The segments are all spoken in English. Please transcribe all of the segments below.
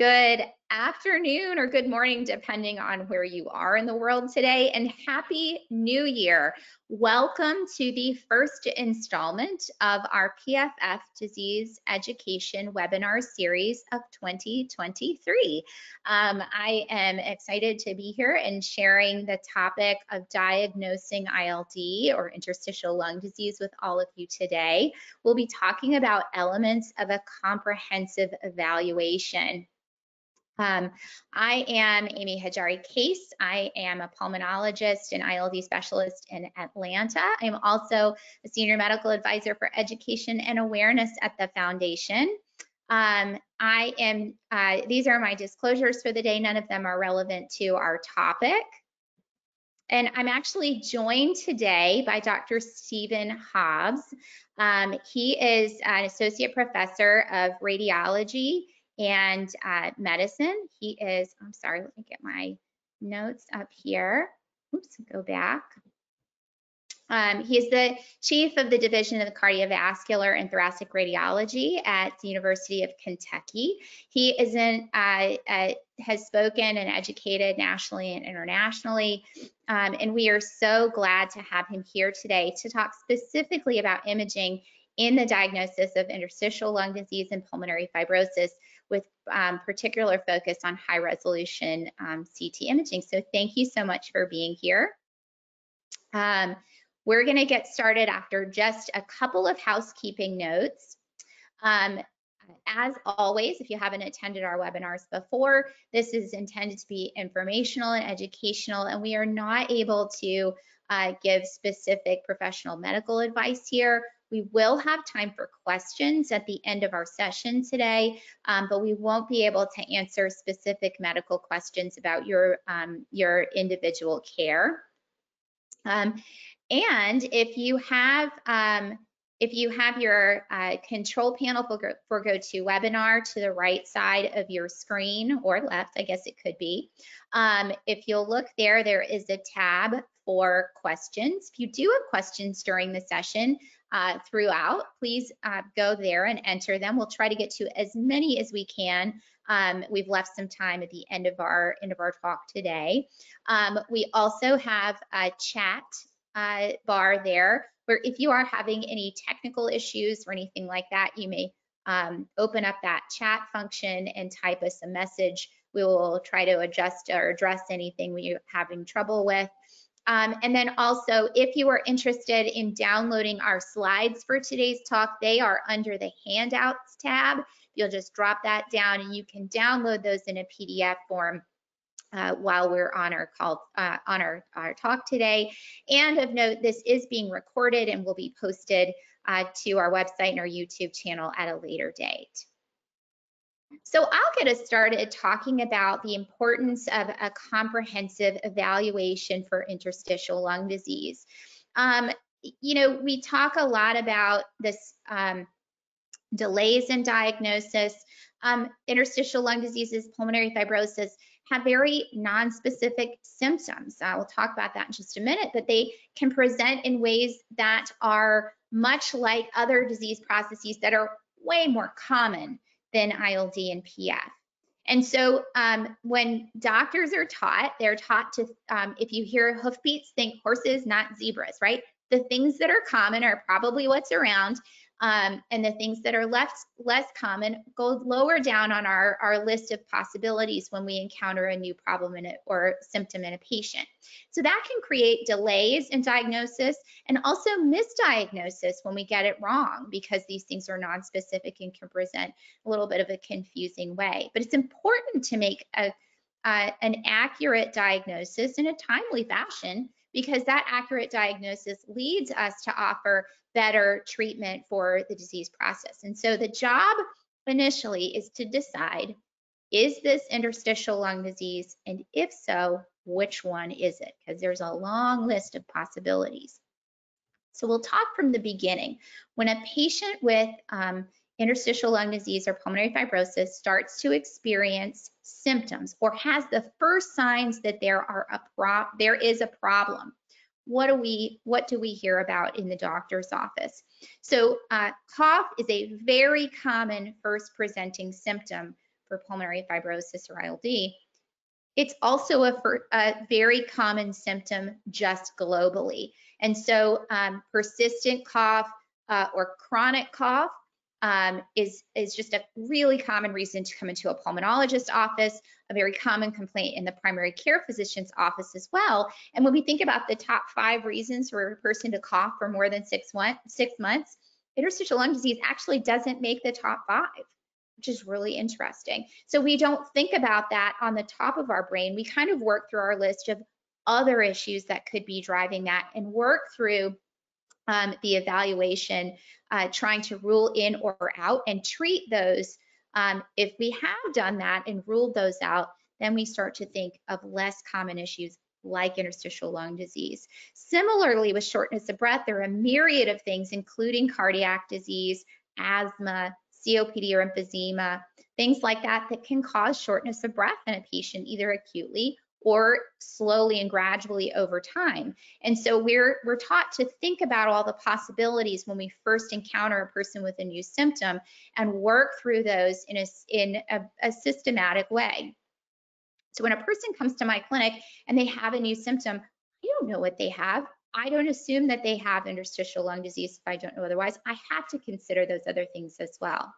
Good afternoon or good morning, depending on where you are in the world today, and Happy New Year. Welcome to the first installment of our PFF Disease Education webinar series of 2023. Um, I am excited to be here and sharing the topic of diagnosing ILD or interstitial lung disease with all of you today. We'll be talking about elements of a comprehensive evaluation. Um, I am Amy Hajari Case. I am a pulmonologist and ILD specialist in Atlanta. I'm also a senior medical advisor for education and awareness at the foundation. Um, I am, uh, these are my disclosures for the day. None of them are relevant to our topic. And I'm actually joined today by Dr. Stephen Hobbs. Um, he is an associate professor of radiology and uh, medicine. He is, I'm sorry, let me get my notes up here. Oops, go back. Um, he is the chief of the Division of Cardiovascular and Thoracic Radiology at the University of Kentucky. He is in, uh, uh, has spoken and educated nationally and internationally, um, and we are so glad to have him here today to talk specifically about imaging in the diagnosis of interstitial lung disease and pulmonary fibrosis with um, particular focus on high resolution um, CT imaging. So thank you so much for being here. Um, we're gonna get started after just a couple of housekeeping notes. Um, as always, if you haven't attended our webinars before, this is intended to be informational and educational, and we are not able to uh, give specific professional medical advice here. We will have time for questions at the end of our session today, um, but we won't be able to answer specific medical questions about your, um, your individual care. Um, and if you have um, if you have your uh, control panel for, for GoToWebinar to webinar to the right side of your screen or left, I guess it could be. Um, if you'll look there, there is a tab for questions. If you do have questions during the session, uh, throughout, please uh, go there and enter them. We'll try to get to as many as we can. Um, we've left some time at the end of our end of our talk today. Um, we also have a chat uh, bar there where if you are having any technical issues or anything like that, you may um, open up that chat function and type us a message. We will try to adjust or address anything you're having trouble with. Um, and then also, if you are interested in downloading our slides for today's talk, they are under the handouts tab. You'll just drop that down and you can download those in a PDF form uh, while we're on our call uh, on our, our talk today. And of note, this is being recorded and will be posted uh, to our website and our YouTube channel at a later date. So I'll get us started talking about the importance of a comprehensive evaluation for interstitial lung disease. Um, you know, we talk a lot about this um, delays in diagnosis. Um, interstitial lung diseases, pulmonary fibrosis have very non-specific symptoms. Uh, we'll talk about that in just a minute, but they can present in ways that are much like other disease processes that are way more common than ILD and PF. And so um, when doctors are taught, they're taught to, um, if you hear hoofbeats, think horses, not zebras, right? The things that are common are probably what's around. Um, and the things that are less less common go lower down on our, our list of possibilities when we encounter a new problem in it or symptom in a patient. So that can create delays in diagnosis and also misdiagnosis when we get it wrong because these things are non-specific and can present a little bit of a confusing way. But it's important to make a, uh, an accurate diagnosis in a timely fashion because that accurate diagnosis leads us to offer better treatment for the disease process. And so the job initially is to decide, is this interstitial lung disease? And if so, which one is it? Because there's a long list of possibilities. So we'll talk from the beginning. When a patient with um, interstitial lung disease or pulmonary fibrosis starts to experience symptoms or has the first signs that there are a pro there is a problem what do we what do we hear about in the doctor's office so uh, cough is a very common first presenting symptom for pulmonary fibrosis or ILD, it's also a, a very common symptom just globally. And so um, persistent cough uh, or chronic cough um, is, is just a really common reason to come into a pulmonologist office, a very common complaint in the primary care physician's office as well. And when we think about the top five reasons for a person to cough for more than six, one, six months, interstitial lung disease actually doesn't make the top five which is really interesting. So we don't think about that on the top of our brain. We kind of work through our list of other issues that could be driving that and work through um, the evaluation, uh, trying to rule in or out and treat those. Um, if we have done that and ruled those out, then we start to think of less common issues like interstitial lung disease. Similarly, with shortness of breath, there are a myriad of things, including cardiac disease, asthma, COPD or emphysema, things like that that can cause shortness of breath in a patient, either acutely or slowly and gradually over time. And so we're we're taught to think about all the possibilities when we first encounter a person with a new symptom and work through those in a in a, a systematic way. So when a person comes to my clinic and they have a new symptom, I don't know what they have. I don't assume that they have interstitial lung disease if I don't know otherwise. I have to consider those other things as well.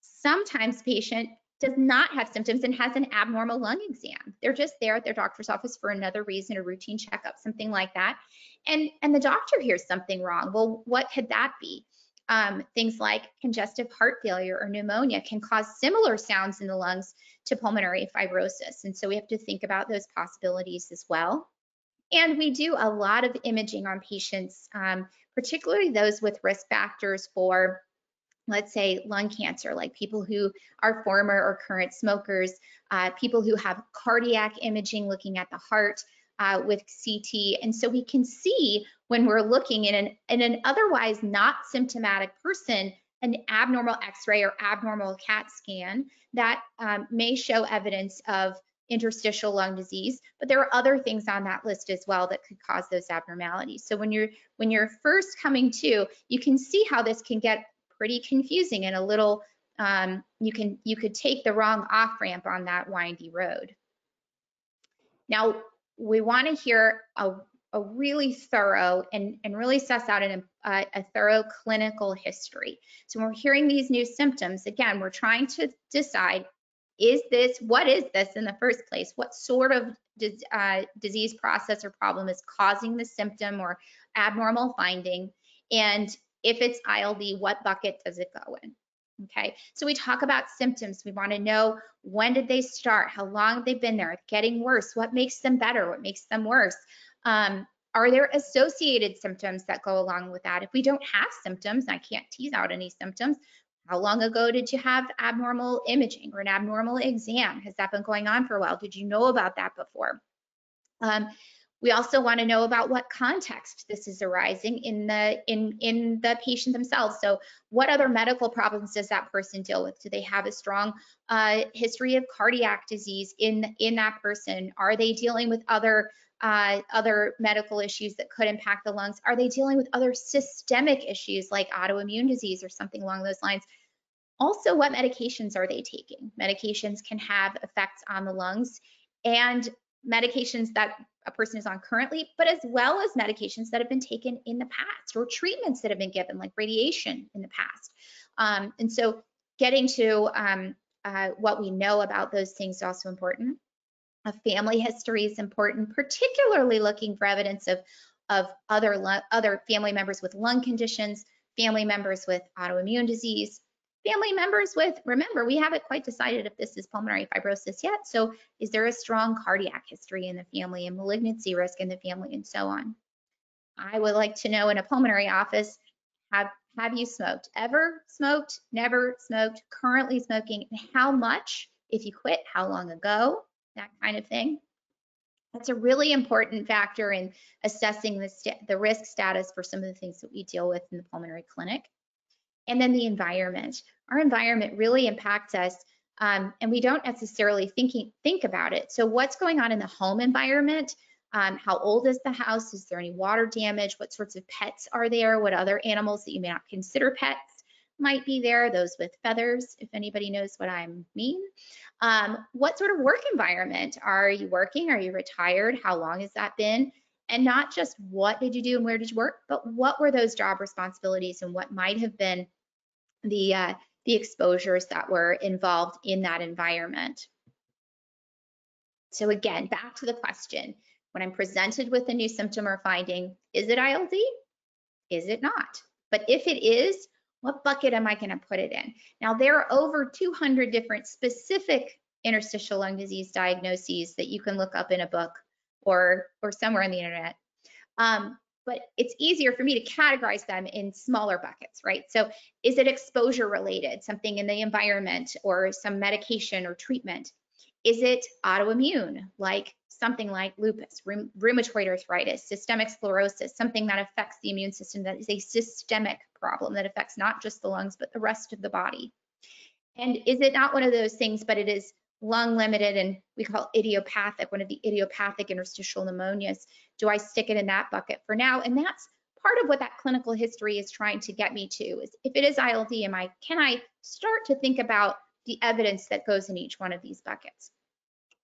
Sometimes patient does not have symptoms and has an abnormal lung exam. They're just there at their doctor's office for another reason, a routine checkup, something like that. And, and the doctor hears something wrong. Well, what could that be? Um, things like congestive heart failure or pneumonia can cause similar sounds in the lungs to pulmonary fibrosis. And so we have to think about those possibilities as well. And we do a lot of imaging on patients, um, particularly those with risk factors for let's say lung cancer, like people who are former or current smokers, uh, people who have cardiac imaging looking at the heart uh, with CT. And so we can see when we're looking in an, in an otherwise not symptomatic person, an abnormal x-ray or abnormal CAT scan that um, may show evidence of interstitial lung disease, but there are other things on that list as well that could cause those abnormalities. So when you're when you're first coming to, you can see how this can get pretty confusing and a little um, you can you could take the wrong off ramp on that windy road. Now we want to hear a, a really thorough and, and really suss out an, a, a thorough clinical history. So when we're hearing these new symptoms, again, we're trying to decide is this, what is this in the first place? What sort of uh, disease process or problem is causing the symptom or abnormal finding? And if it's ILD, what bucket does it go in? Okay, so we talk about symptoms. We want to know when did they start? How long have they been there? Getting worse? What makes them better? What makes them worse? Um, are there associated symptoms that go along with that? If we don't have symptoms, I can't tease out any symptoms, how long ago did you have abnormal imaging or an abnormal exam? Has that been going on for a while? Did you know about that before? Um, we also want to know about what context this is arising in the in in the patient themselves. So, what other medical problems does that person deal with? Do they have a strong uh, history of cardiac disease in in that person? Are they dealing with other uh, other medical issues that could impact the lungs? Are they dealing with other systemic issues like autoimmune disease or something along those lines? Also, what medications are they taking? Medications can have effects on the lungs and medications that a person is on currently, but as well as medications that have been taken in the past or treatments that have been given, like radiation in the past. Um, and so getting to um, uh, what we know about those things is also important. A family history is important, particularly looking for evidence of, of other, other family members with lung conditions, family members with autoimmune disease, family members with, remember, we haven't quite decided if this is pulmonary fibrosis yet. So is there a strong cardiac history in the family and malignancy risk in the family and so on? I would like to know in a pulmonary office, have, have you smoked? Ever smoked? Never smoked? Currently smoking? And how much? If you quit, how long ago? that kind of thing. That's a really important factor in assessing the, the risk status for some of the things that we deal with in the pulmonary clinic. And then the environment. Our environment really impacts us um, and we don't necessarily thinking, think about it. So what's going on in the home environment? Um, how old is the house? Is there any water damage? What sorts of pets are there? What other animals that you may not consider pets might be there, those with feathers, if anybody knows what I mean. Um, what sort of work environment are you working? Are you retired? How long has that been? And not just what did you do and where did you work, but what were those job responsibilities and what might have been the, uh, the exposures that were involved in that environment. So again, back to the question, when I'm presented with a new symptom or finding, is it ILD? Is it not? But if it is, what bucket am I going to put it in? Now, there are over 200 different specific interstitial lung disease diagnoses that you can look up in a book or, or somewhere on the internet. Um, but it's easier for me to categorize them in smaller buckets, right? So is it exposure related, something in the environment or some medication or treatment? Is it autoimmune, like something like lupus, rheumatoid arthritis, systemic sclerosis, something that affects the immune system that is a systemic problem that affects not just the lungs, but the rest of the body? And is it not one of those things, but it is lung limited and we call idiopathic, one of the idiopathic interstitial pneumonias? Do I stick it in that bucket for now? And that's part of what that clinical history is trying to get me to is if it is ILD, am I, can I start to think about the evidence that goes in each one of these buckets.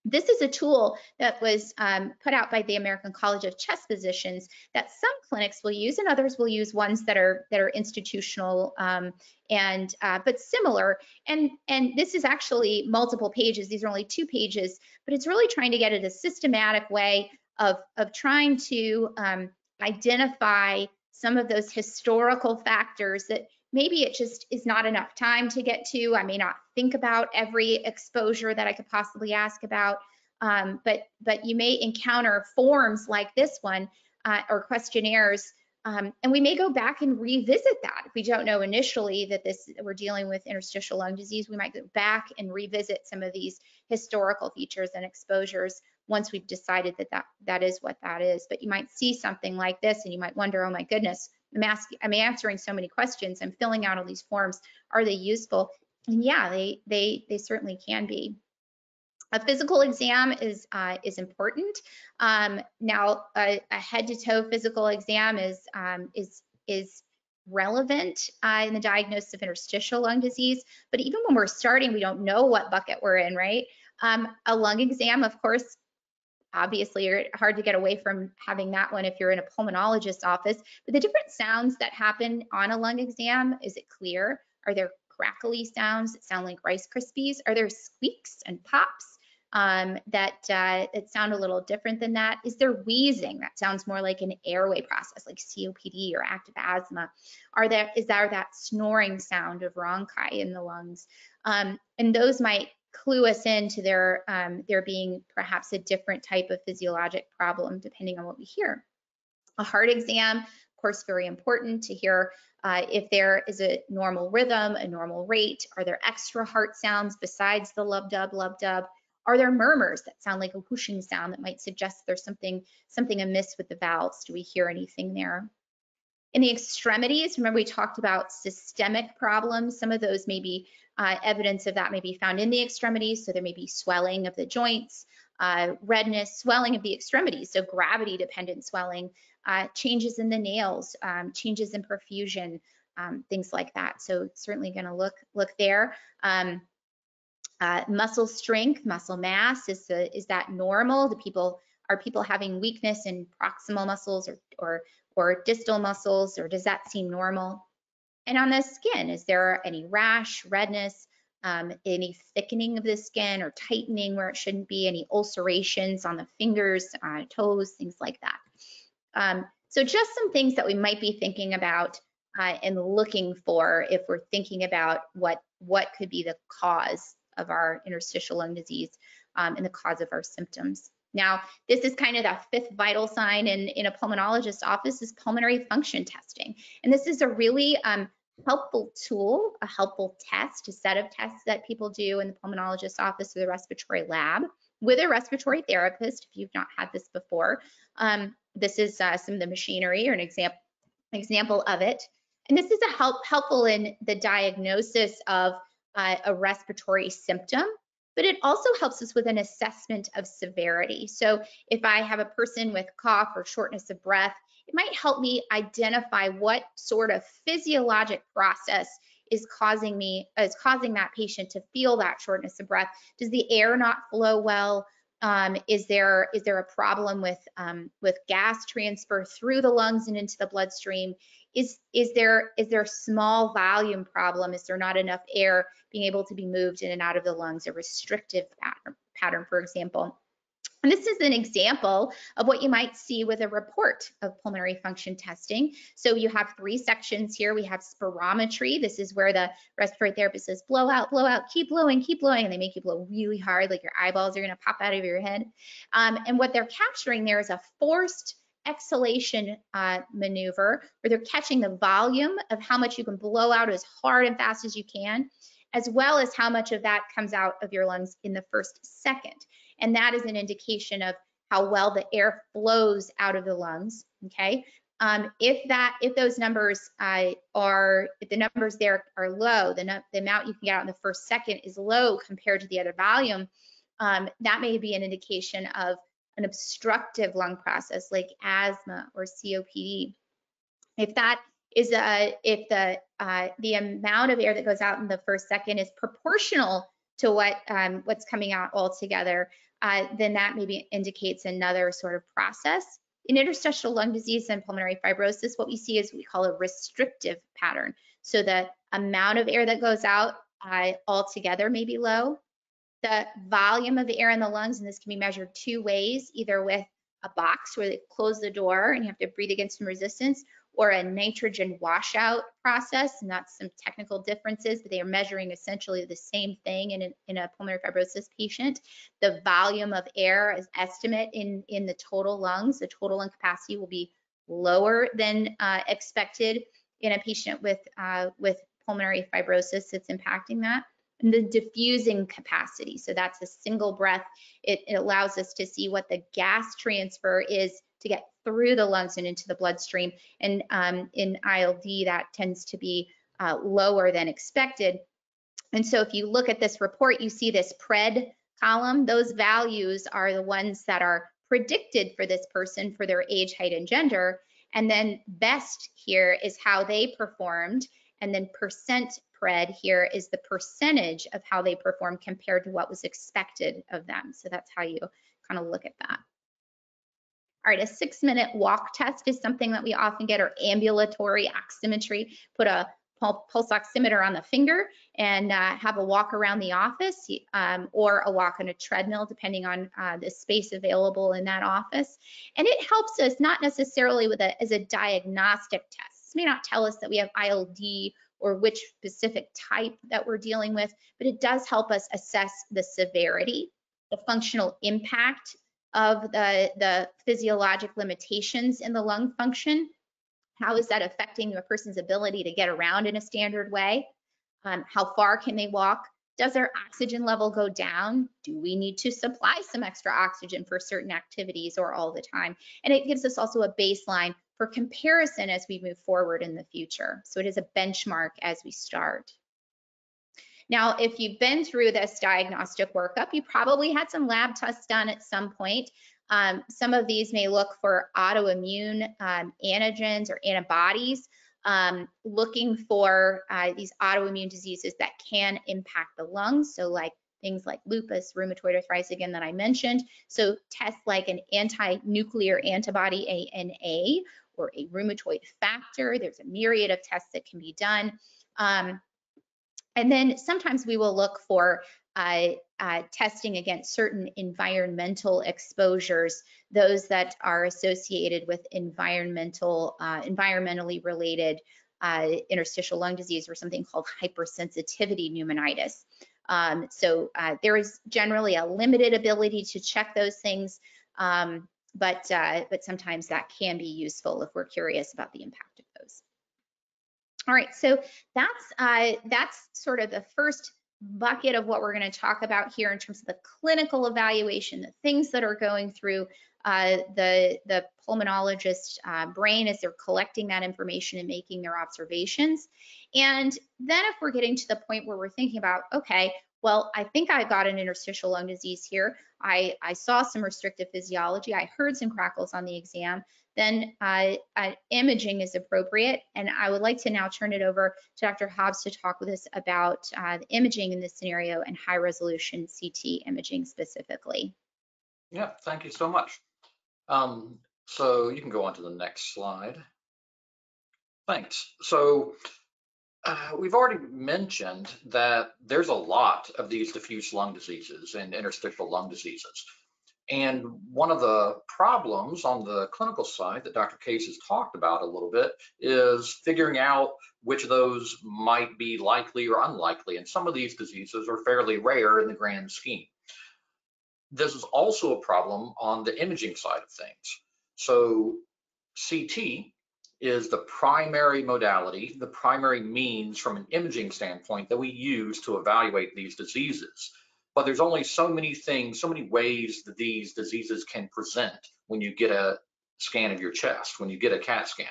This is a tool that was um, put out by the American College of Chest Physicians that some clinics will use and others will use ones that are that are institutional um, and uh, but similar. And and this is actually multiple pages. These are only two pages, but it's really trying to get at a systematic way of of trying to um, identify some of those historical factors that maybe it just is not enough time to get to. I may not think about every exposure that I could possibly ask about, um, but but you may encounter forms like this one uh, or questionnaires, um, and we may go back and revisit that. If we don't know initially that this we're dealing with interstitial lung disease, we might go back and revisit some of these historical features and exposures once we've decided that that, that is what that is. But you might see something like this and you might wonder, oh my goodness, I'm asking, I'm answering so many questions. I'm filling out all these forms. Are they useful? And yeah, they they they certainly can be. A physical exam is uh, is important. Um, now, a, a, head to toe physical exam is um, is is relevant uh, in the diagnosis of interstitial lung disease. But even when we're starting, we don't know what bucket we're in, right? Um, a lung exam, of course, obviously you're hard to get away from having that one if you're in a pulmonologist's office. But the different sounds that happen on a lung exam, is it clear? Are there crackly sounds that sound like Rice Krispies? Are there squeaks and pops um, that uh, that sound a little different than that? Is there wheezing that sounds more like an airway process, like COPD or active asthma? Are there is there that snoring sound of rhonchi in the lungs? Um, and those might clue us into there um, there being perhaps a different type of physiologic problem depending on what we hear. A heart exam, of course, very important to hear uh, if there is a normal rhythm, a normal rate. Are there extra heart sounds besides the lub dub, lub dub? Are there murmurs that sound like a whooshing sound that might suggest there's something something amiss with the valves? Do we hear anything there? In the extremities, remember we talked about systemic problems. Some of those may be uh, evidence of that may be found in the extremities. So there may be swelling of the joints, uh, redness, swelling of the extremities. So gravity dependent swelling, uh, changes in the nails, um, changes in perfusion, um, things like that. So certainly going to look look there. Um, uh, muscle strength, muscle mass, is the, is that normal? Do people are people having weakness in proximal muscles or or or distal muscles, or does that seem normal? And on the skin, is there any rash, redness, um, any thickening of the skin or tightening where it shouldn't be, any ulcerations on the fingers, uh, toes, things like that. Um, so just some things that we might be thinking about uh, and looking for if we're thinking about what, what could be the cause of our interstitial lung disease um, and the cause of our symptoms. Now, this is kind of that fifth vital sign in, in a pulmonologist office is pulmonary function testing. And this is a really um, helpful tool, a helpful test, a set of tests that people do in the pulmonologist office or the respiratory lab with a respiratory therapist if you've not had this before. Um, this is uh, some of the machinery or an example example of it. And this is a help helpful in the diagnosis of uh, a respiratory symptom, but it also helps us with an assessment of severity. So if I have a person with cough or shortness of breath, it might help me identify what sort of physiologic process is causing me is causing that patient to feel that shortness of breath? Does the air not flow well? Um, is there is there a problem with um, with gas transfer through the lungs and into the bloodstream? Is is there is there a small volume problem? Is there not enough air being able to be moved in and out of the lungs? A restrictive pattern, pattern for example. And this is an example of what you might see with a report of pulmonary function testing. So you have three sections here. We have spirometry. This is where the respiratory therapist says, blow out, blow out, keep blowing, keep blowing. And they make you blow really hard, like your eyeballs are going to pop out of your head. Um, and what they're capturing there is a forced exhalation uh, maneuver where they're catching the volume of how much you can blow out as hard and fast as you can, as well as how much of that comes out of your lungs in the first second and that is an indication of how well the air flows out of the lungs, okay? Um, if that, if those numbers uh, are, if the numbers there are low, the, the amount you can get out in the first second is low compared to the other volume, um, that may be an indication of an obstructive lung process like asthma or COPD. If that is a, if the uh, the amount of air that goes out in the first second is proportional to what um, what's coming out altogether, uh, then that maybe indicates another sort of process. In interstitial lung disease and pulmonary fibrosis, what we see is what we call a restrictive pattern. So the amount of air that goes out uh, altogether may be low. The volume of the air in the lungs, and this can be measured two ways, either with a box where they close the door and you have to breathe against some resistance, or a nitrogen washout process, and that's some technical differences, but they are measuring essentially the same thing in, in a pulmonary fibrosis patient. The volume of air is estimate in, in the total lungs, the total lung capacity will be lower than uh, expected in a patient with, uh, with pulmonary fibrosis that's impacting that. And the diffusing capacity, so that's a single breath. It, it allows us to see what the gas transfer is to get through the lungs and into the bloodstream. And um, in ILD, that tends to be uh, lower than expected. And so if you look at this report, you see this PRED column. Those values are the ones that are predicted for this person for their age, height, and gender. And then BEST here is how they performed. And then percent PRED here is the percentage of how they performed compared to what was expected of them. So that's how you kind of look at that. All right, a six minute walk test is something that we often get or ambulatory oximetry. Put a pulse oximeter on the finger and uh, have a walk around the office um, or a walk on a treadmill, depending on uh, the space available in that office. And it helps us not necessarily with a, as a diagnostic test. This may not tell us that we have ILD or which specific type that we're dealing with, but it does help us assess the severity, the functional impact of the, the physiologic limitations in the lung function. How is that affecting a person's ability to get around in a standard way? Um, how far can they walk? Does their oxygen level go down? Do we need to supply some extra oxygen for certain activities or all the time? And it gives us also a baseline for comparison as we move forward in the future. So it is a benchmark as we start. Now, if you've been through this diagnostic workup, you probably had some lab tests done at some point. Um, some of these may look for autoimmune um, antigens or antibodies, um, looking for uh, these autoimmune diseases that can impact the lungs. So like things like lupus, rheumatoid arthritis, again, that I mentioned. So tests like an anti-nuclear antibody, ANA, or a rheumatoid factor. There's a myriad of tests that can be done. Um, and then sometimes we will look for uh, uh, testing against certain environmental exposures, those that are associated with environmental, uh, environmentally related uh, interstitial lung disease or something called hypersensitivity pneumonitis. Um, so uh, there is generally a limited ability to check those things, um, but, uh, but sometimes that can be useful if we're curious about the impact. All right, so that's uh, that's sort of the first bucket of what we're going to talk about here in terms of the clinical evaluation, the things that are going through uh, the the pulmonologist uh, brain as they're collecting that information and making their observations. And then if we're getting to the point where we're thinking about, okay, well, I think I got an interstitial lung disease here. I, I saw some restrictive physiology. I heard some crackles on the exam then uh, uh, imaging is appropriate. And I would like to now turn it over to Dr. Hobbs to talk with us about uh, imaging in this scenario and high resolution CT imaging specifically. Yeah, thank you so much. Um, so you can go on to the next slide. Thanks. So uh, we've already mentioned that there's a lot of these diffuse lung diseases and interstitial lung diseases. And one of the problems on the clinical side that Dr. Case has talked about a little bit is figuring out which of those might be likely or unlikely. And some of these diseases are fairly rare in the grand scheme. This is also a problem on the imaging side of things. So CT is the primary modality, the primary means from an imaging standpoint that we use to evaluate these diseases. But there's only so many things, so many ways that these diseases can present when you get a scan of your chest, when you get a CAT scan.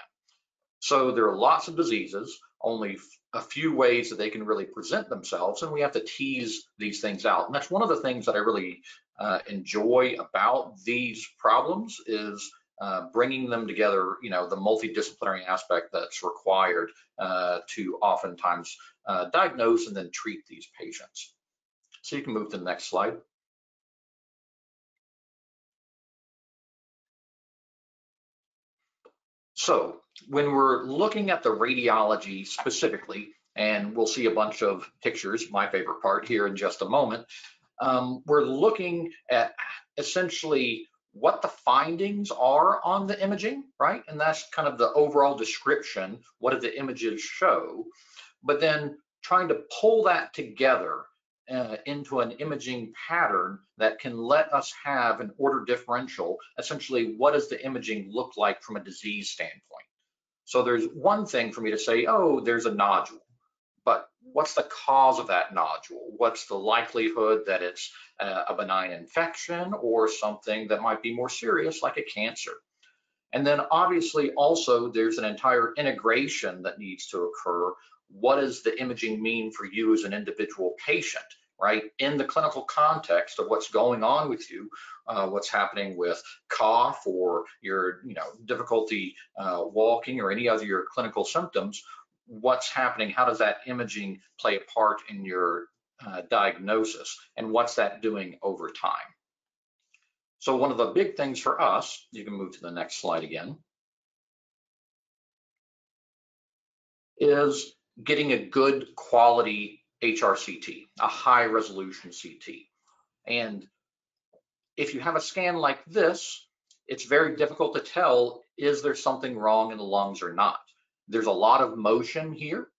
So there are lots of diseases, only a few ways that they can really present themselves, and we have to tease these things out. And that's one of the things that I really uh, enjoy about these problems is uh, bringing them together, you know, the multidisciplinary aspect that's required uh, to oftentimes uh, diagnose and then treat these patients. So you can move to the next slide. So when we're looking at the radiology specifically, and we'll see a bunch of pictures, my favorite part here in just a moment, um, we're looking at essentially what the findings are on the imaging, right? And that's kind of the overall description. What do the images show? But then trying to pull that together uh, into an imaging pattern that can let us have an order differential. Essentially, what does the imaging look like from a disease standpoint? So there's one thing for me to say, oh, there's a nodule but what's the cause of that nodule? What's the likelihood that it's uh, a benign infection or something that might be more serious like a cancer? And then obviously also there's an entire integration that needs to occur. What does the imaging mean for you as an individual patient, right? In the clinical context of what's going on with you, uh, what's happening with cough or your, you know, difficulty uh, walking or any other your clinical symptoms, what's happening, how does that imaging play a part in your uh, diagnosis, and what's that doing over time? So one of the big things for us, you can move to the next slide again, is getting a good quality HRCT, a high resolution CT. And if you have a scan like this, it's very difficult to tell, is there something wrong in the lungs or not? There's a lot of motion here,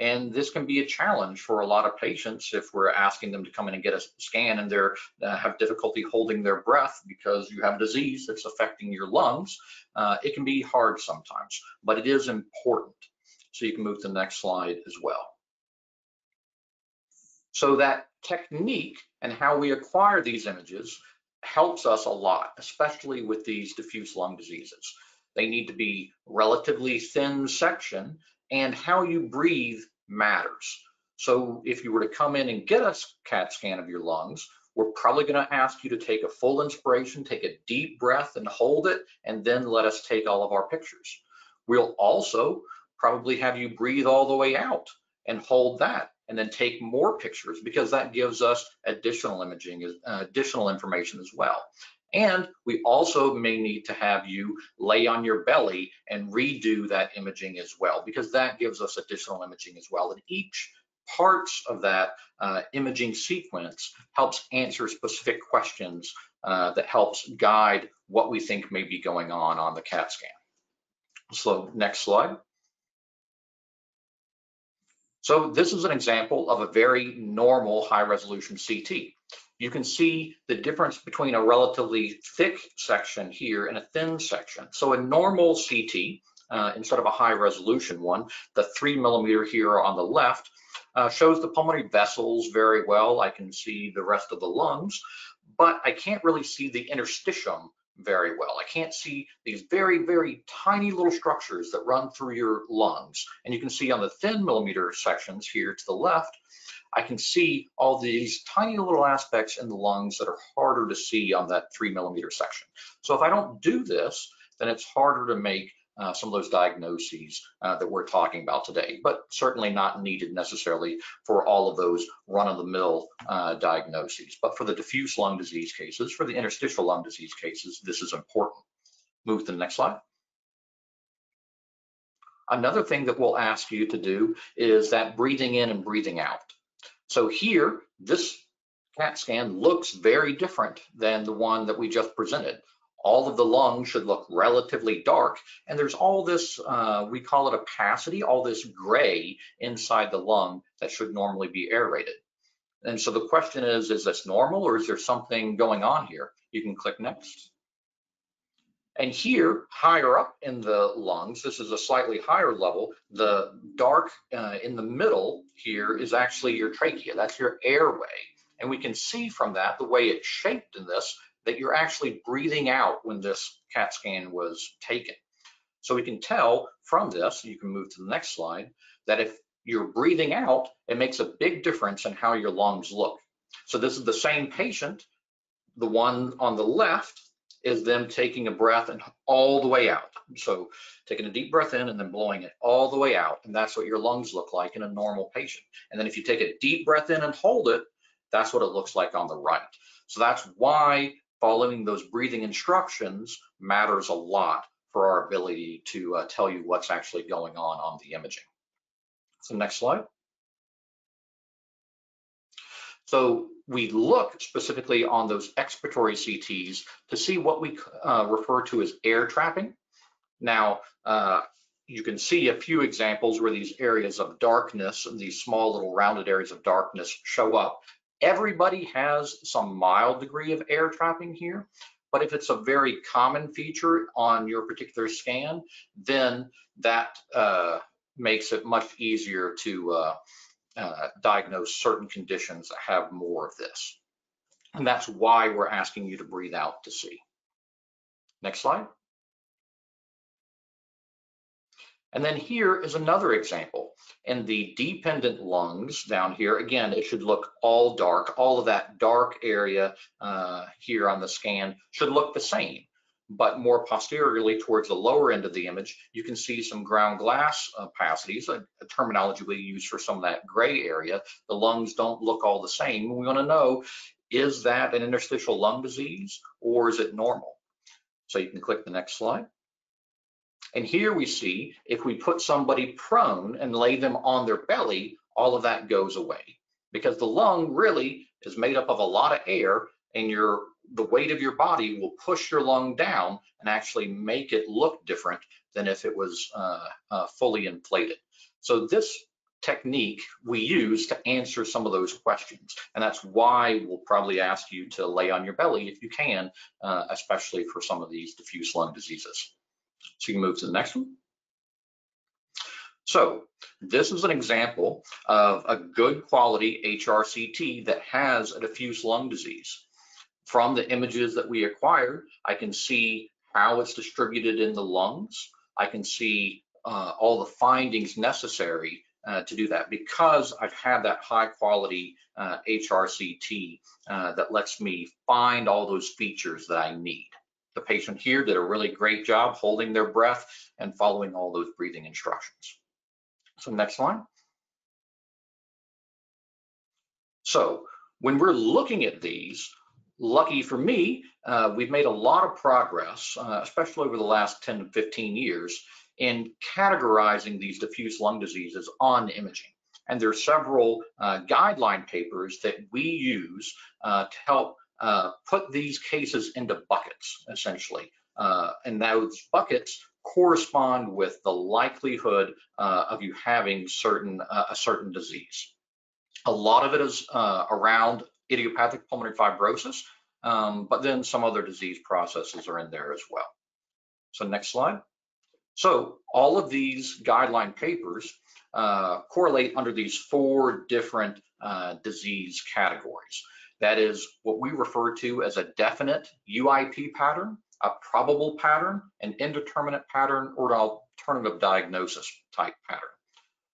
and this can be a challenge for a lot of patients if we're asking them to come in and get a scan and they uh, have difficulty holding their breath because you have a disease that's affecting your lungs. Uh, it can be hard sometimes, but it is important. So you can move to the next slide as well. So that technique and how we acquire these images helps us a lot, especially with these diffuse lung diseases. They need to be relatively thin section and how you breathe matters. So if you were to come in and get a CAT scan of your lungs, we're probably gonna ask you to take a full inspiration, take a deep breath and hold it, and then let us take all of our pictures. We'll also probably have you breathe all the way out and hold that and then take more pictures because that gives us additional imaging, uh, additional information as well. And we also may need to have you lay on your belly and redo that imaging as well, because that gives us additional imaging as well. And each parts of that uh, imaging sequence helps answer specific questions uh, that helps guide what we think may be going on on the CAT scan. So next slide. So this is an example of a very normal high resolution CT you can see the difference between a relatively thick section here and a thin section. So a normal CT, uh, instead of a high resolution one, the three millimeter here on the left uh, shows the pulmonary vessels very well. I can see the rest of the lungs, but I can't really see the interstitium very well. I can't see these very, very tiny little structures that run through your lungs. And you can see on the thin millimeter sections here to the left, I can see all these tiny little aspects in the lungs that are harder to see on that three millimeter section. So if I don't do this, then it's harder to make uh, some of those diagnoses uh, that we're talking about today, but certainly not needed necessarily for all of those run-of-the-mill uh, diagnoses. But for the diffuse lung disease cases, for the interstitial lung disease cases, this is important. Move to the next slide. Another thing that we'll ask you to do is that breathing in and breathing out. So here, this CAT scan looks very different than the one that we just presented. All of the lungs should look relatively dark, and there's all this, uh, we call it opacity, all this gray inside the lung that should normally be aerated. And so the question is, is this normal or is there something going on here? You can click next. And here, higher up in the lungs, this is a slightly higher level, the dark uh, in the middle here is actually your trachea, that's your airway. And we can see from that, the way it's shaped in this, that you're actually breathing out when this CAT scan was taken. So we can tell from this, you can move to the next slide, that if you're breathing out, it makes a big difference in how your lungs look. So this is the same patient. The one on the left is them taking a breath and all the way out. So taking a deep breath in and then blowing it all the way out. And that's what your lungs look like in a normal patient. And then if you take a deep breath in and hold it, that's what it looks like on the right. So that's why following those breathing instructions matters a lot for our ability to uh, tell you what's actually going on on the imaging. So next slide. So we look specifically on those expiratory CTs to see what we uh, refer to as air trapping. Now, uh, you can see a few examples where these areas of darkness, these small little rounded areas of darkness show up. Everybody has some mild degree of air trapping here, but if it's a very common feature on your particular scan, then that uh, makes it much easier to uh, uh, diagnose certain conditions that have more of this. And that's why we're asking you to breathe out to see. Next slide. And then here is another example. In the dependent lungs down here, again, it should look all dark. All of that dark area uh, here on the scan should look the same but more posteriorly towards the lower end of the image, you can see some ground glass opacities, a, a, terminology we use for some of that gray area. The lungs don't look all the same. We want to know, is that an interstitial lung disease or is it normal? So you can click the next slide. And here we see if we put somebody prone and lay them on their belly, all of that goes away because the lung really is made up of a lot of air and your the weight of your body will push your lung down and actually make it look different than if it was uh, uh, fully inflated. So this technique we use to answer some of those questions. And that's why we'll probably ask you to lay on your belly if you can, uh, especially for some of these diffuse lung diseases. So you can move to the next one. So this is an example of a good quality HRCT that has a diffuse lung disease from the images that we acquired, I can see how it's distributed in the lungs. I can see uh, all the findings necessary uh, to do that because I've had that high quality uh, HRCT uh, that lets me find all those features that I need. The patient here did a really great job holding their breath and following all those breathing instructions. So next line. So when we're looking at these, lucky for me, uh, we've made a lot of progress, uh, especially over the last 10 to 15 years, in categorizing these diffuse lung diseases on imaging. And there are several uh, guideline papers that we use uh, to help uh, put these cases into buckets, essentially. Uh, and those buckets correspond with the likelihood of you having certain a certain disease. A lot of it is around idiopathic pulmonary fibrosis, um, but then some other disease processes are in there as well. So next slide. So all of these guideline papers uh, correlate under these four different uh, disease categories. That is what we refer to as a definite UIP pattern, a probable pattern, an indeterminate pattern, or an alternative diagnosis type pattern.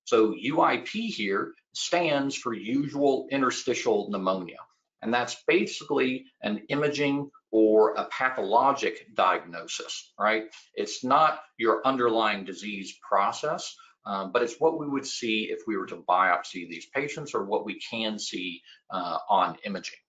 So UIP here stands for usual interstitial pneumonia. And that's basically an imaging or a pathologic diagnosis, right? It's not your underlying disease process, um, but it's what we would see if we were to biopsy these patients or what we can see uh, on imaging.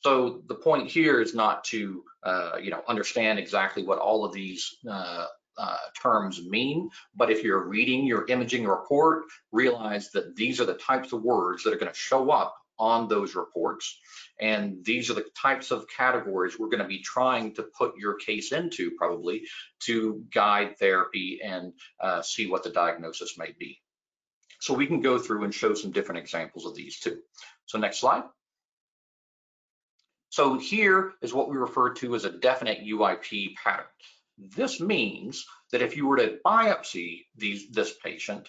So the point here is not to, uh, you know, understand exactly what all of these uh, uh, terms mean, but if you're reading your imaging report, realize that these are the types of words that are going to show up on those reports. And these are the types of categories we're going to be trying to put your case into probably to guide therapy and uh, see what the diagnosis may be. So we can go through and show some different examples of these too. So next slide. So here is what we refer to as a definite UIP pattern. This means that if you were to biopsy these, this patient,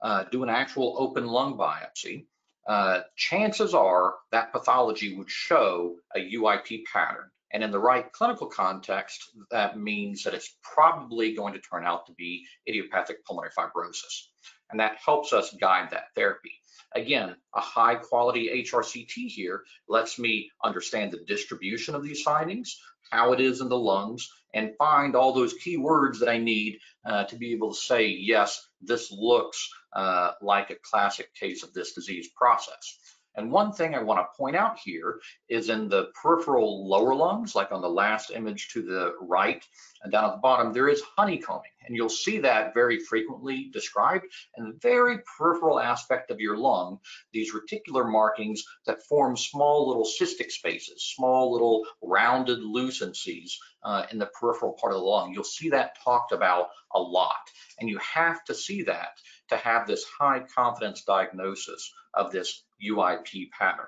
uh, do an actual open lung biopsy, uh, chances are that pathology would show a UIP pattern. And in the right clinical context, that means that it's probably going to turn out to be idiopathic pulmonary fibrosis. And that helps us guide that therapy. Again, a high quality HRCT here lets me understand the distribution of these findings, how it is in the lungs, and find all those key words that I need uh, to be able to say, yes, this looks uh, like a classic case of this disease process. And one thing I want to point out here is in the peripheral lower lungs, like on the last image to the right and down at the bottom, there is honeycombing. And you'll see that very frequently described in the very peripheral aspect of your lung, these reticular markings that form small little cystic spaces, small little rounded lucencies uh, in the peripheral part of the lung. You'll see that talked about a lot. And you have to see that to have this high confidence diagnosis of this UIP pattern.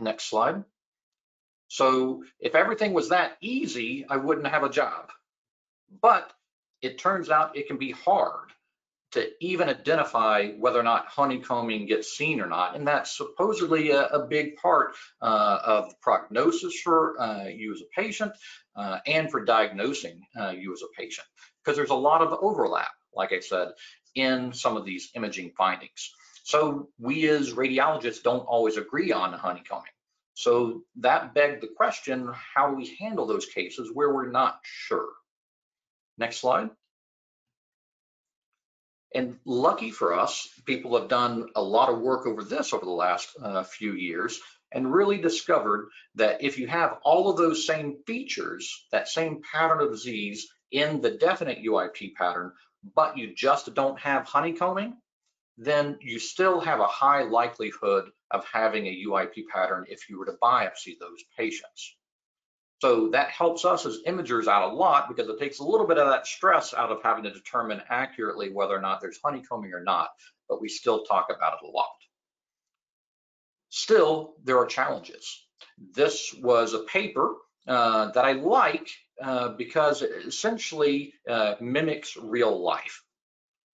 Next slide. So if everything was that easy, I wouldn't have a job. But it turns out it can be hard to even identify whether or not honeycombing gets seen or not. And that's supposedly a, a big part uh, of prognosis for uh, you as a patient uh, and for diagnosing uh, you as a patient, because there's a lot of overlap, like I said, in some of these imaging findings. So we as radiologists don't always agree on honeycombing. So that begged the question, how do we handle those cases where we're not sure? Next slide. And lucky for us, people have done a lot of work over this over the last uh, few years and really discovered that if you have all of those same features, that same pattern of disease in the definite UIP pattern, but you just don't have honeycombing, then you still have a high likelihood of having a UIP pattern if you were to biopsy those patients. So that helps us as imagers out a lot because it takes a little bit of that stress out of having to determine accurately whether or not there's honeycombing or not, but we still talk about it a lot. Still, there are challenges. This was a paper uh, that I like uh, because it essentially uh, mimics real life.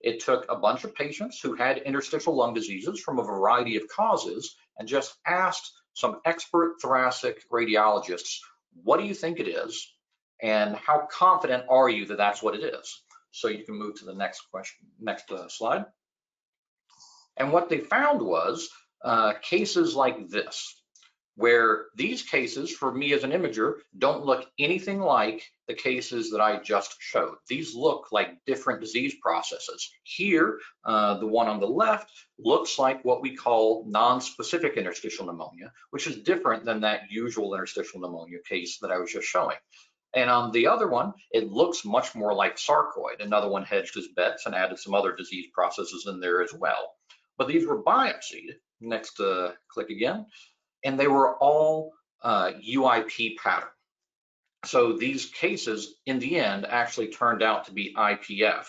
It took a bunch of patients who had interstitial lung diseases from a variety of causes and just asked some expert thoracic radiologists, what do you think it is? And how confident are you that that's what it is? So you can move to the next question, next uh, slide. And what they found was uh, cases like this where these cases for me as an imager don't look anything like the cases that I just showed. These look like different disease processes. Here, uh, the one on the left looks like what we call non-specific interstitial pneumonia, which is different than that usual interstitial pneumonia case that I was just showing. And on the other one, it looks much more like sarcoid. Another one hedged his bets and added some other disease processes in there as well. But these were biopsied. Next uh, click again and they were all uh, UIP pattern. So these cases in the end actually turned out to be IPF,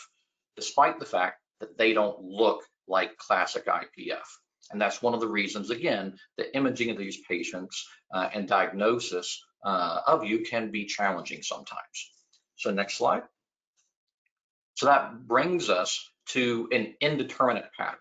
despite the fact that they don't look like classic IPF. And that's one of the reasons, again, the imaging of these patients uh, and diagnosis uh, of you can be challenging sometimes. So next slide. So that brings us to an indeterminate pattern.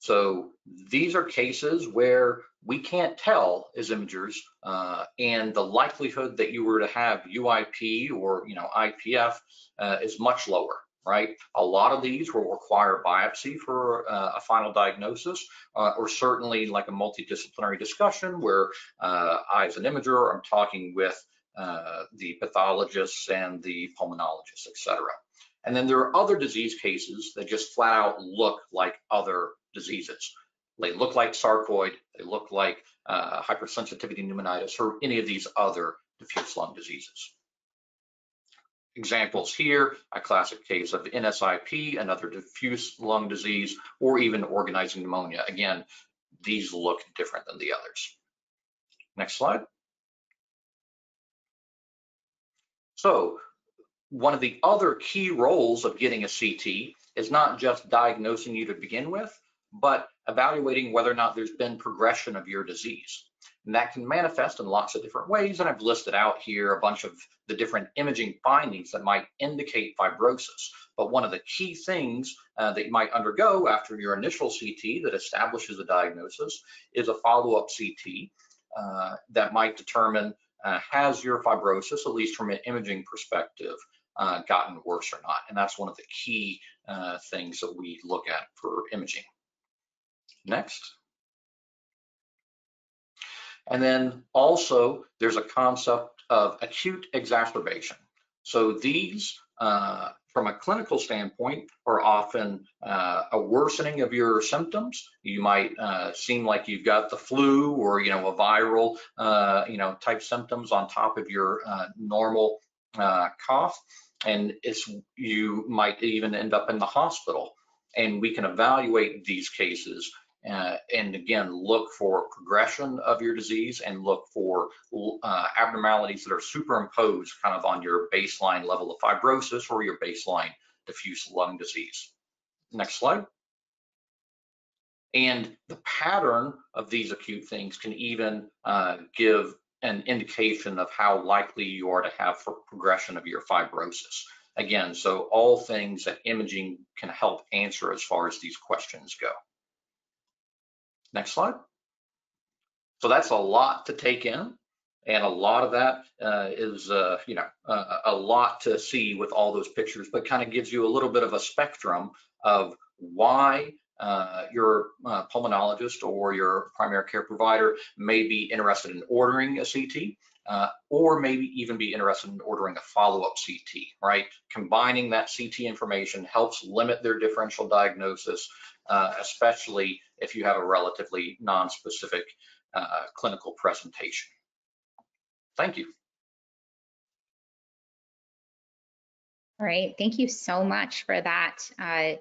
So these are cases where we can't tell as imagers, uh, and the likelihood that you were to have UIP or you know IPF uh, is much lower. right? A lot of these will require biopsy for uh, a final diagnosis, uh, or certainly like a multidisciplinary discussion where uh, I, as an imager, I'm talking with uh, the pathologists and the pulmonologists, et cetera. And then there are other disease cases that just flat out look like other diseases. They look like sarcoid, they look like uh, hypersensitivity pneumonitis, or any of these other diffuse lung diseases. Examples here, a classic case of NSIP, another diffuse lung disease, or even organizing pneumonia. Again, these look different than the others. Next slide. So one of the other key roles of getting a CT is not just diagnosing you to begin with, but evaluating whether or not there's been progression of your disease. And that can manifest in lots of different ways. And I've listed out here a bunch of the different imaging findings that might indicate fibrosis. But one of the key things uh, that you might undergo after your initial CT that establishes a diagnosis is a follow-up CT uh, that might determine uh, has your fibrosis, at least from an imaging perspective, uh, gotten worse or not. And that's one of the key uh, things that we look at for imaging. Next. And then also there's a concept of acute exacerbation. So these, uh, from a clinical standpoint, are often uh, a worsening of your symptoms. You might uh, seem like you've got the flu or, you know, a viral, uh, you know, type symptoms on top of your uh, normal uh, cough. And it's, you might even end up in the hospital. And we can evaluate these cases uh, and again, look for progression of your disease and look for uh, abnormalities that are superimposed kind of on your baseline level of fibrosis or your baseline diffuse lung disease. Next slide. And the pattern of these acute things can even uh, give an indication of how likely you are to have progression of your fibrosis. Again, so all things that imaging can help answer as far as these questions go. Next slide. So that's a lot to take in. And a lot of that uh, is, uh, you know, uh, a lot to see with all those pictures, but kind of gives you a little bit of a spectrum of why uh, your uh, pulmonologist or your primary care provider may be interested in ordering a CT, uh, or maybe even be interested in ordering a follow-up CT, right? Combining that CT information helps limit their differential diagnosis, uh, especially if you have a relatively non-specific uh, clinical presentation. Thank you. All right, thank you so much for that. Uh,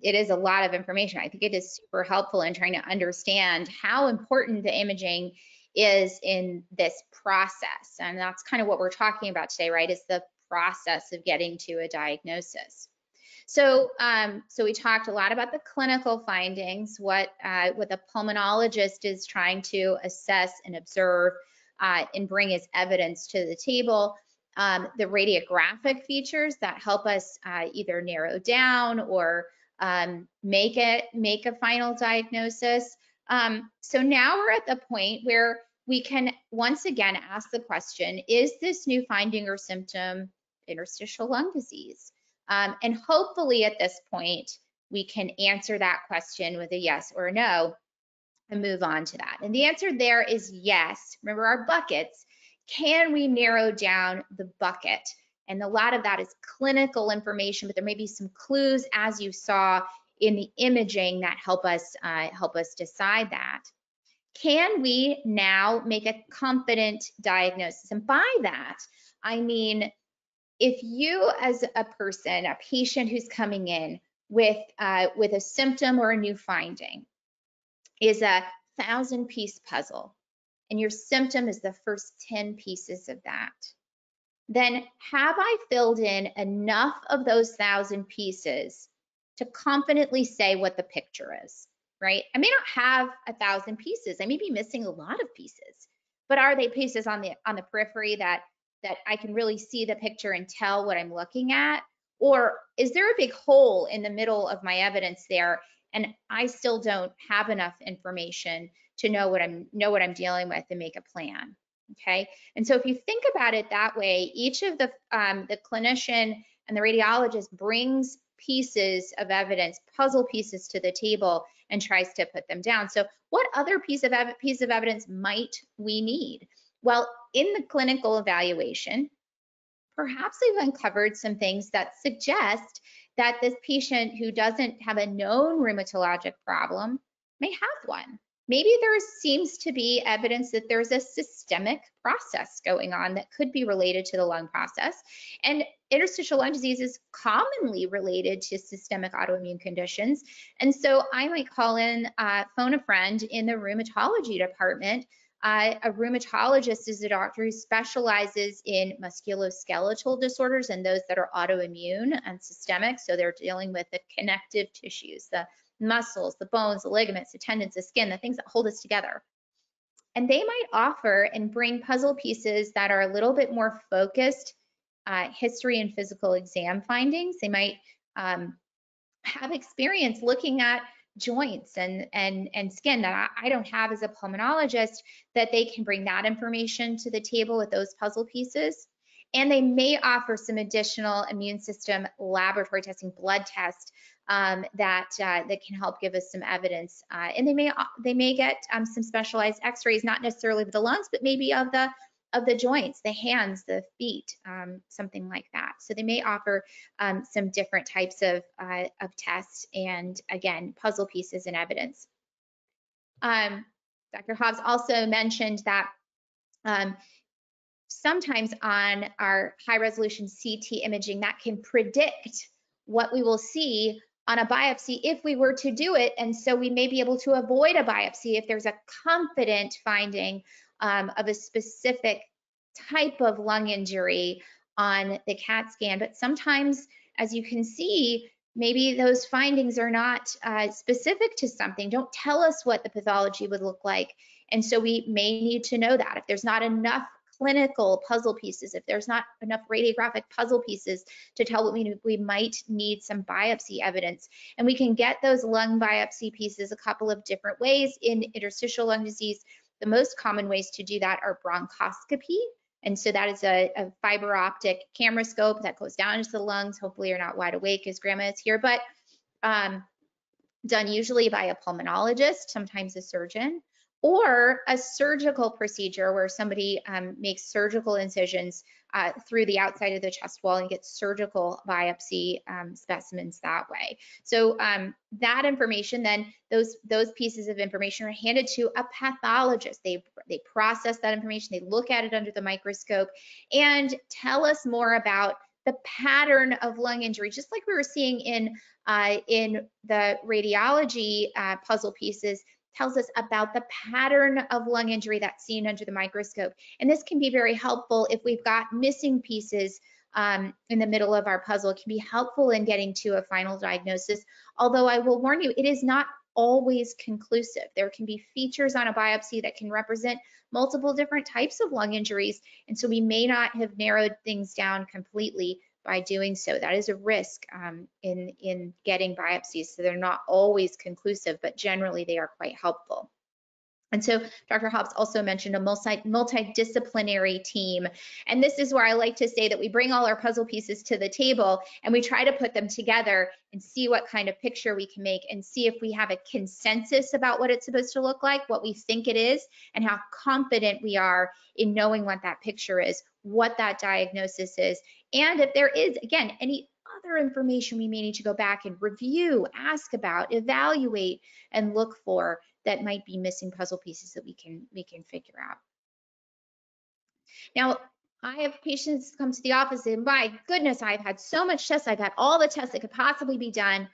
it is a lot of information. I think it is super helpful in trying to understand how important the imaging is in this process. And that's kind of what we're talking about today, right? Is the process of getting to a diagnosis. So, um, so we talked a lot about the clinical findings, what uh, what the pulmonologist is trying to assess and observe uh, and bring as evidence to the table. Um, the radiographic features that help us uh, either narrow down or um, make it make a final diagnosis. Um, so now we're at the point where we can once again ask the question: Is this new finding or symptom interstitial lung disease? Um, and hopefully at this point, we can answer that question with a yes or a no and move on to that. And the answer there is yes. Remember our buckets. Can we narrow down the bucket? And a lot of that is clinical information, but there may be some clues as you saw in the imaging that help us uh, help us decide that. Can we now make a confident diagnosis? And by that, I mean if you as a person, a patient who's coming in with uh, with a symptom or a new finding is a thousand piece puzzle and your symptom is the first 10 pieces of that, then have I filled in enough of those thousand pieces to confidently say what the picture is, right? I may not have a thousand pieces. I may be missing a lot of pieces, but are they pieces on the on the periphery that that I can really see the picture and tell what I'm looking at? Or is there a big hole in the middle of my evidence there and I still don't have enough information to know what I'm know what I'm dealing with and make a plan? Okay, and so if you think about it that way, each of the um, the clinician and the radiologist brings pieces of evidence, puzzle pieces to the table and tries to put them down. So what other piece of piece of evidence might we need? Well, in the clinical evaluation, perhaps we've uncovered some things that suggest that this patient who doesn't have a known rheumatologic problem may have one. Maybe there seems to be evidence that there's a systemic process going on that could be related to the lung process. And interstitial lung disease is commonly related to systemic autoimmune conditions. And so I might call in, uh, phone a friend in the rheumatology department uh, a rheumatologist is a doctor who specializes in musculoskeletal disorders and those that are autoimmune and systemic. So they're dealing with the connective tissues, the muscles, the bones, the ligaments, the tendons, the skin, the things that hold us together. And they might offer and bring puzzle pieces that are a little bit more focused uh, history and physical exam findings. They might um, have experience looking at joints and and and skin that I, I, don't have as a pulmonologist that they can bring that information to the table with those puzzle pieces. And they may offer some additional immune system laboratory testing blood test um, that uh, that can help give us some evidence. Uh, and they may they may get um, some specialized x-rays not necessarily of the lungs but maybe of the of the joints, the hands, the feet, um, something like that. So they may offer um, some different types of, uh, of tests and again, puzzle pieces and evidence. Um, Dr. Hobbs also mentioned that um, sometimes on our high resolution CT imaging that can predict what we will see on a biopsy if we were to do it. And so we may be able to avoid a biopsy if there's a confident finding um, of a specific type of lung injury on the CAT scan. But sometimes, as you can see, maybe those findings are not uh, specific to something, don't tell us what the pathology would look like. And so we may need to know that if there's not enough clinical puzzle pieces, if there's not enough radiographic puzzle pieces to tell what we, we might need some biopsy evidence. And we can get those lung biopsy pieces a couple of different ways in interstitial lung disease. The most common ways to do that are bronchoscopy. And so that is a, a fiber optic camera scope that goes down into the lungs. Hopefully you're not wide awake as grandma is here, but um, done usually by a pulmonologist, sometimes a surgeon or a surgical procedure where somebody um, makes surgical incisions uh, through the outside of the chest wall and gets surgical biopsy um, specimens that way. So um, that information, then those those pieces of information are handed to a pathologist. They they process that information, they look at it under the microscope, and tell us more about the pattern of lung injury, just like we were seeing in uh, in the radiology uh, puzzle pieces tells us about the pattern of lung injury that's seen under the microscope. And this can be very helpful if we've got missing pieces um, in the middle of our puzzle. It can be helpful in getting to a final diagnosis. Although I will warn you, it is not always conclusive. There can be features on a biopsy that can represent multiple different types of lung injuries. And so we may not have narrowed things down completely by doing so. That is a risk um, in, in getting biopsies. So they're not always conclusive, but generally they are quite helpful. And so Dr. Hobbs also mentioned a multi, multidisciplinary team. And this is where I like to say that we bring all our puzzle pieces to the table and we try to put them together and see what kind of picture we can make and see if we have a consensus about what it's supposed to look like, what we think it is, and how confident we are in knowing what that picture is, what that diagnosis is. And if there is, again, any other information we may need to go back and review, ask about, evaluate, and look for that might be missing puzzle pieces that we can we can figure out. Now, I have patients come to the office and my goodness, I've had so much tests. I've had all the tests that could possibly be done.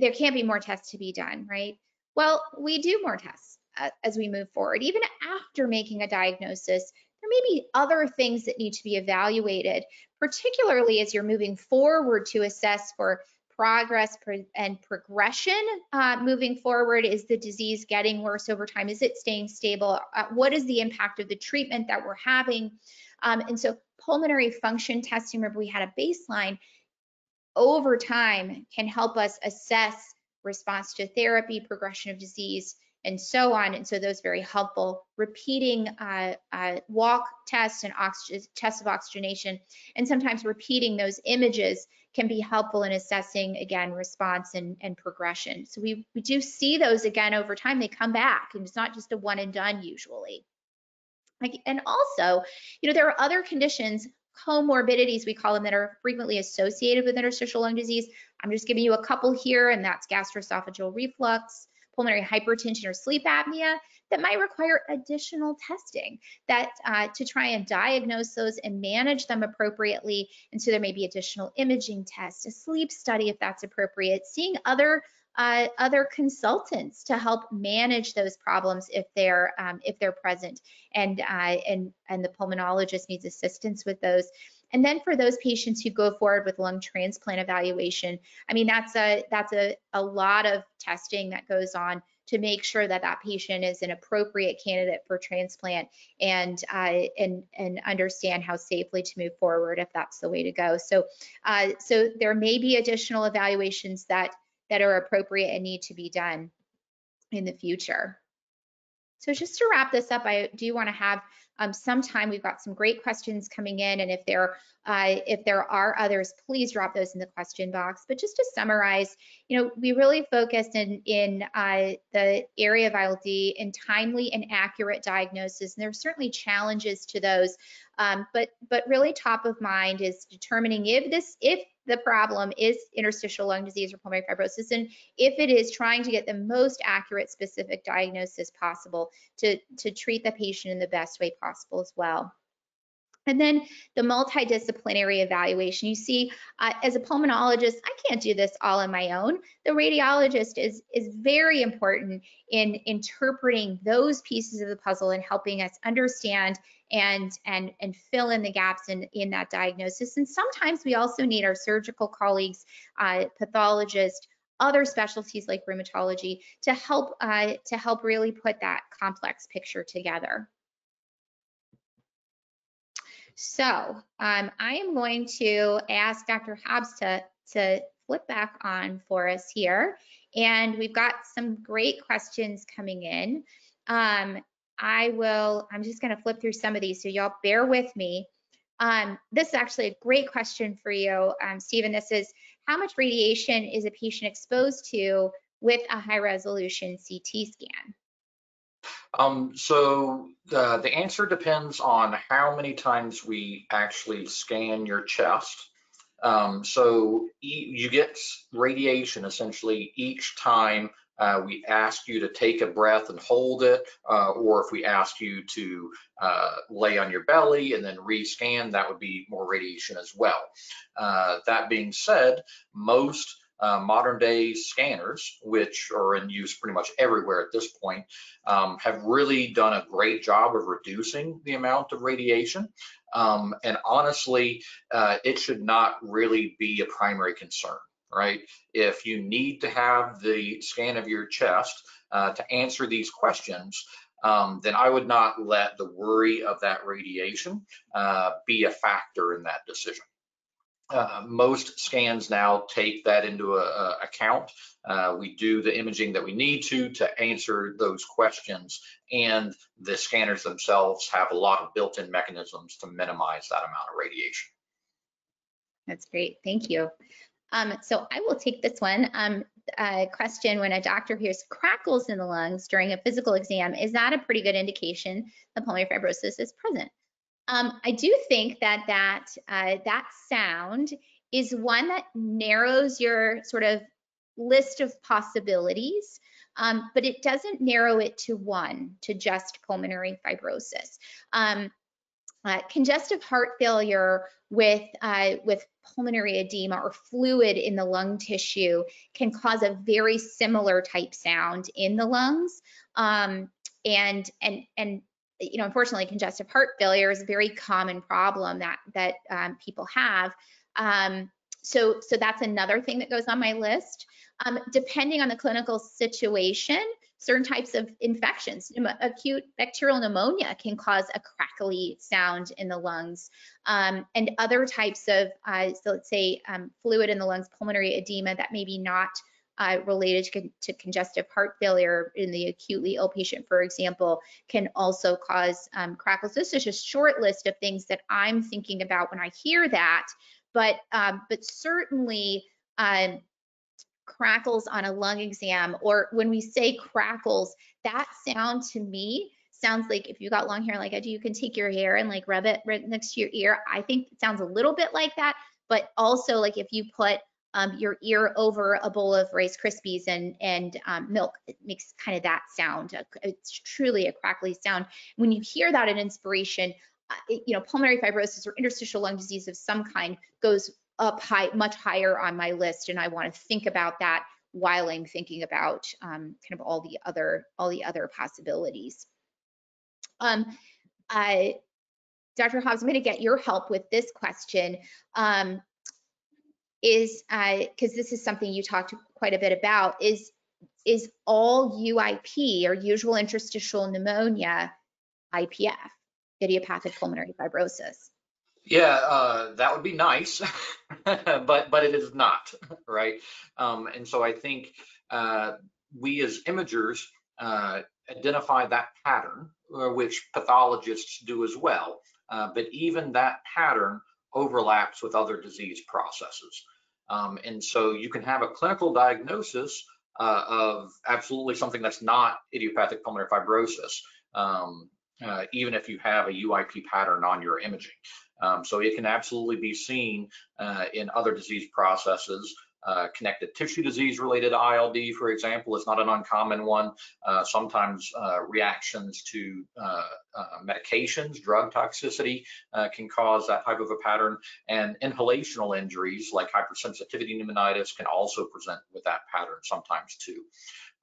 There can't be more tests to be done, right? Well, we do more tests uh, as we move forward. Even after making a diagnosis, there may be other things that need to be evaluated, particularly as you're moving forward to assess for progress and progression uh, moving forward? Is the disease getting worse over time? Is it staying stable? Uh, what is the impact of the treatment that we're having? Um, and so pulmonary function testing, remember we had a baseline, over time can help us assess response to therapy, progression of disease, and so on. And so those very helpful. Repeating uh, uh, walk tests and tests of oxygenation, and sometimes repeating those images can be helpful in assessing, again, response and, and progression. So we, we do see those again over time. They come back, and it's not just a one and done usually. Like, and also, you know, there are other conditions comorbidities, we call them, that are frequently associated with interstitial lung disease. I'm just giving you a couple here, and that's gastroesophageal reflux, pulmonary hypertension, or sleep apnea that might require additional testing that uh, to try and diagnose those and manage them appropriately. And so there may be additional imaging tests, a sleep study if that's appropriate, seeing other uh, other consultants to help manage those problems if they're um, if they're present and uh, and and the pulmonologist needs assistance with those and then for those patients who go forward with lung transplant evaluation i mean that's a that's a, a lot of testing that goes on to make sure that that patient is an appropriate candidate for transplant and uh, and and understand how safely to move forward if that's the way to go. So uh, so there may be additional evaluations that that are appropriate and need to be done in the future. So just to wrap this up, I do want to have um, some time. We've got some great questions coming in, and if there uh, if there are others, please drop those in the question box. But just to summarize, you know, we really focused in in uh, the area of ILD in timely and accurate diagnosis, and there are certainly challenges to those. Um, but but really top of mind is determining if this if the problem is interstitial lung disease or pulmonary fibrosis, and if it is trying to get the most accurate specific diagnosis possible to, to treat the patient in the best way possible as well. And then the multidisciplinary evaluation. You see, uh, as a pulmonologist, I can't do this all on my own. The radiologist is, is very important in interpreting those pieces of the puzzle and helping us understand and and and fill in the gaps in in that diagnosis. And sometimes we also need our surgical colleagues, uh, pathologists, other specialties like rheumatology to help uh, to help really put that complex picture together. So um, I am going to ask Dr. Hobbs to, to flip back on for us here. And we've got some great questions coming in. Um, I will, I'm just going to flip through some of these, so y'all bear with me. Um, this is actually a great question for you, um, Stephen. This is, how much radiation is a patient exposed to with a high resolution CT scan? Um, so the, the answer depends on how many times we actually scan your chest. Um, so e you get radiation essentially each time uh, we ask you to take a breath and hold it, uh, or if we ask you to uh, lay on your belly and then rescan, that would be more radiation as well. Uh, that being said, most uh, modern day scanners, which are in use pretty much everywhere at this point, um, have really done a great job of reducing the amount of radiation. Um, and honestly, uh, it should not really be a primary concern right? If you need to have the scan of your chest uh, to answer these questions, um, then I would not let the worry of that radiation uh, be a factor in that decision. Uh, most scans now take that into a, a account. Uh, we do the imaging that we need to to answer those questions, and the scanners themselves have a lot of built-in mechanisms to minimize that amount of radiation. That's great, thank you. Um, so I will take this one. Um, question when a doctor hears crackles in the lungs during a physical exam, is that a pretty good indication that pulmonary fibrosis is present? Um, I do think that that uh, that sound is one that narrows your sort of list of possibilities, um, but it doesn't narrow it to one, to just pulmonary fibrosis. Um, uh, congestive heart failure with uh, with pulmonary edema or fluid in the lung tissue can cause a very similar type sound in the lungs. Um, and and and you know, unfortunately, congestive heart failure is a very common problem that that um, people have. Um, so, so that's another thing that goes on my list. Um, depending on the clinical situation, certain types of infections, acute bacterial pneumonia can cause a crackly sound in the lungs, um, and other types of, uh, so let's say um, fluid in the lungs, pulmonary edema that maybe not uh, related to, con to, congestive heart failure in the acutely ill patient, for example, can also cause um, crackles. This is a short list of things that I'm thinking about when I hear that, but um, but certainly um, crackles on a lung exam, or when we say crackles, that sound to me sounds like if you got long hair like I do, you can take your hair and like rub it right next to your ear. I think it sounds a little bit like that, but also like if you put um, your ear over a bowl of Rice Krispies and and um, milk, it makes kind of that sound. It's truly a crackly sound. When you hear that in inspiration, uh, it, you know, pulmonary fibrosis or interstitial lung disease of some kind goes up high, much higher on my list, and I want to think about that while I'm thinking about um, kind of all the other all the other possibilities. Um, I, Dr. Hobbs, I'm going to get your help with this question. Um, is because uh, this is something you talked quite a bit about is is all UIP or usual interstitial pneumonia IPF, idiopathic pulmonary fibrosis? Yeah, uh, that would be nice, but but it is not, right? Um, and so I think uh, we as imagers uh, identify that pattern, uh, which pathologists do as well. Uh, but even that pattern overlaps with other disease processes. Um, and so you can have a clinical diagnosis uh, of absolutely something that's not idiopathic pulmonary fibrosis, um, uh, even if you have a UIP pattern on your imaging. Um, so it can absolutely be seen uh, in other disease processes uh, connective tissue disease related ILD, for example, is not an uncommon one. Uh, sometimes uh, reactions to uh, uh, medications, drug toxicity can cause that type of a pattern. And inhalational injuries like hypersensitivity pneumonitis can also present with that pattern sometimes too.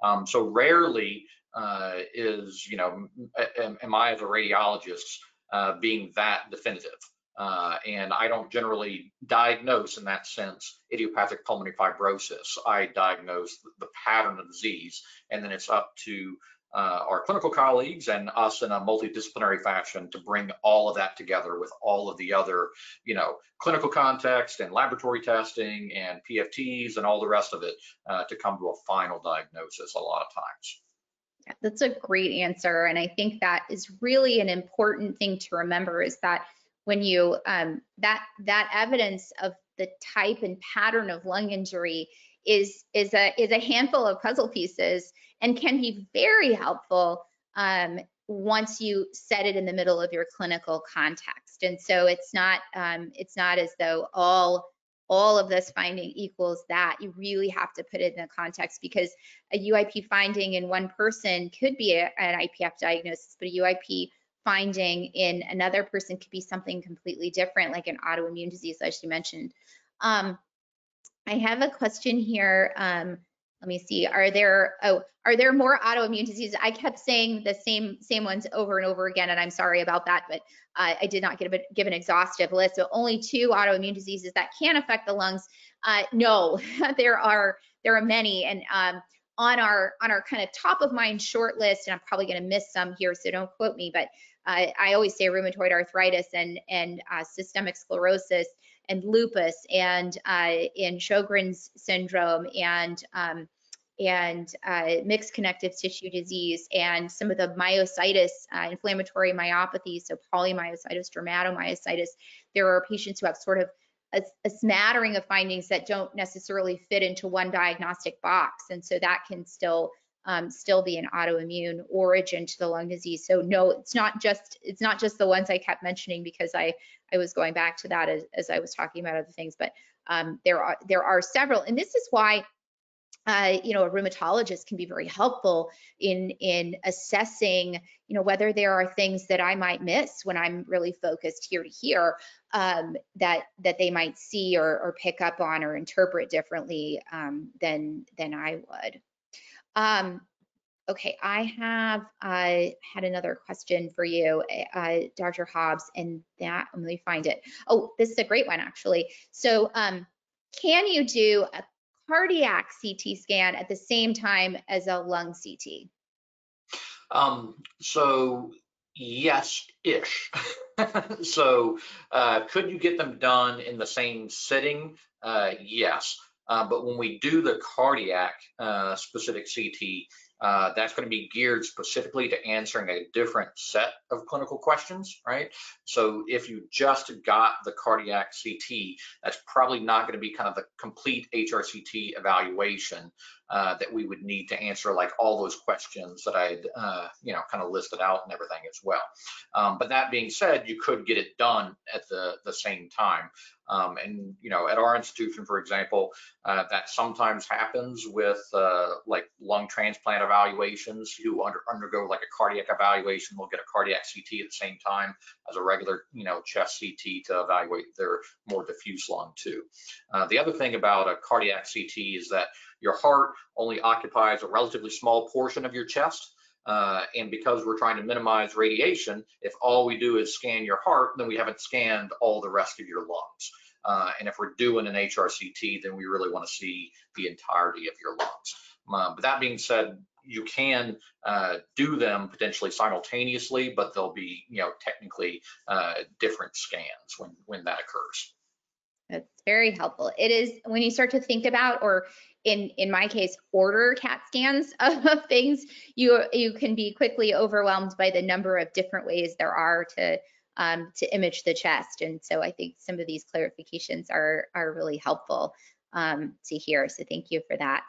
Um, so rarely is, you know, am I as a radiologist being that definitive. Uh, and I don't generally diagnose in that sense idiopathic pulmonary fibrosis. I diagnose the pattern of disease, and then it's up to uh, our clinical colleagues and us in a multidisciplinary fashion to bring all of that together with all of the other, you know, clinical context and laboratory testing and PFTs and all the rest of it uh, to come to a final diagnosis a lot of times. That's a great answer. And I think that is really an important thing to remember is that when you um, that that evidence of the type and pattern of lung injury is is a is a handful of puzzle pieces and can be very helpful um, once you set it in the middle of your clinical context. And so it's not um, it's not as though all all of this finding equals that. You really have to put it in the context because a UIP finding in one person could be a, an IPF diagnosis, but a UIP finding in another person could be something completely different, like an autoimmune disease, as you mentioned. Um, I have a question here. Um, let me see. Are there oh are there more autoimmune diseases? I kept saying the same same ones over and over again, and I'm sorry about that, but uh, I did not give, a, give an exhaustive list. So only two autoimmune diseases that can affect the lungs. Uh, no, there are there are many, and um, on our on our kind of top of mind short list, and I'm probably going to miss some here, so don't quote me, but uh, I always say rheumatoid arthritis and and uh, systemic sclerosis and lupus and uh, in Sjogren's syndrome and um, and uh, mixed connective tissue disease and some of the myositis, uh, inflammatory myopathy, so polymyositis, dermatomyositis. There are patients who have sort of a, a, smattering of findings that don't necessarily fit into one diagnostic box, and so that can still um, still be an autoimmune origin to the lung disease. So no, it's not just it's not just the ones I kept mentioning because I I was going back to that as, as I was talking about other things, but um, there are there are several, and this is why uh, you know, a rheumatologist can be very helpful in in assessing, you know, whether there are things that I might miss when I'm really focused here to here um, that that they might see or, or pick up on or interpret differently um, than than I would. Um, okay, I have uh, had another question for you, uh, Dr. Hobbs, and that, let me find it. Oh, this is a great one, actually. So um, can you do a cardiac CT scan at the same time as a lung CT? Um, so yes-ish. so uh, could you get them done in the same sitting? Uh, yes. Uh, but when we do the cardiac uh, specific CT, uh, that's going to be geared specifically to answering a different set of clinical questions, right? So if you just got the cardiac CT, that's probably not going to be kind of the complete HRCT evaluation uh, that we would need to answer like all those questions that I'd, uh, you know, kind of listed out and everything as well. Um, but that being said, you could get it done at the, the same time. Um, and, you know, at our institution, for example, uh, that sometimes happens with uh, like lung transplant evaluations who under, undergo like a cardiac evaluation, will get a cardiac CT at the same time as a regular, you know, chest CT to evaluate their more diffuse lung too. Uh, the other thing about a cardiac CT is that your heart only occupies a relatively small portion of your chest. Uh, and because we're trying to minimize radiation, if all we do is scan your heart, then we haven't scanned all the rest of your lungs. Uh, and if we're doing an HRCT, then we really want to see the entirety of your lungs. Uh, but that being said, you can uh, do them potentially simultaneously, but they'll be, you know, technically uh, different scans when, when that occurs. That's very helpful. It is when you start to think about, or in in my case, order CAT scans of things, you you can be quickly overwhelmed by the number of different ways there are to um, to image the chest. And so I think some of these clarifications are are really helpful um, to hear. So thank you for that.